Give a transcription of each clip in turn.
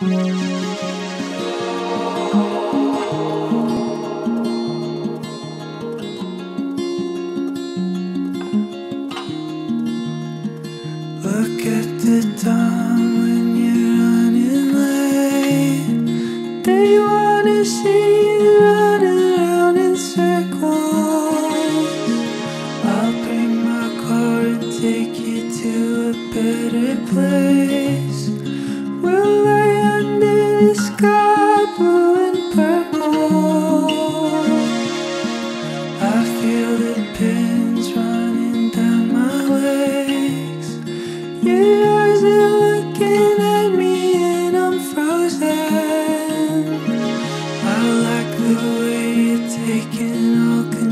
Look at the time.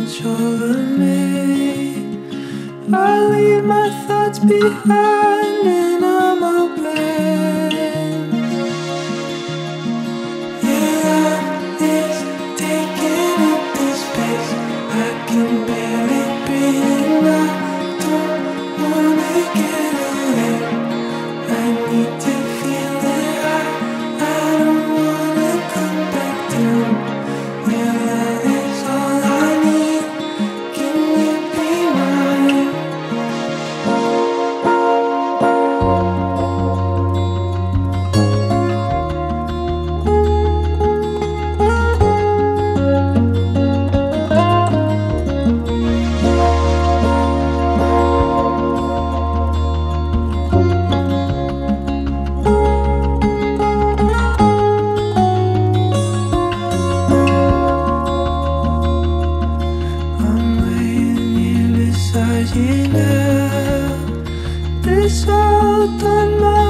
watch over me. I leave my thoughts behind. out the night.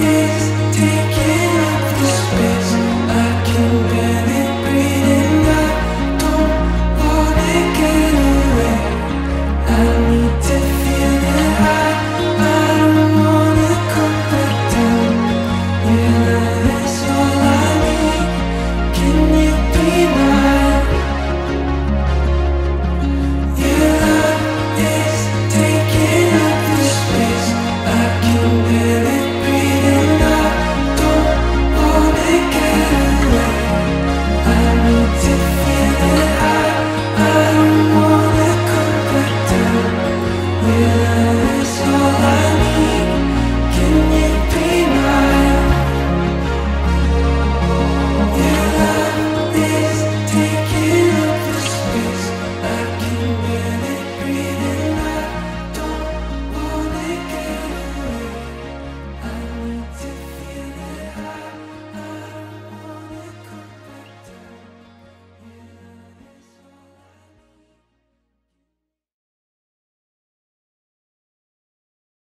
is